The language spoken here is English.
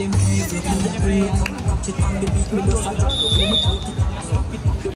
them keys, you can hear it. Watch it on the beat, me just a.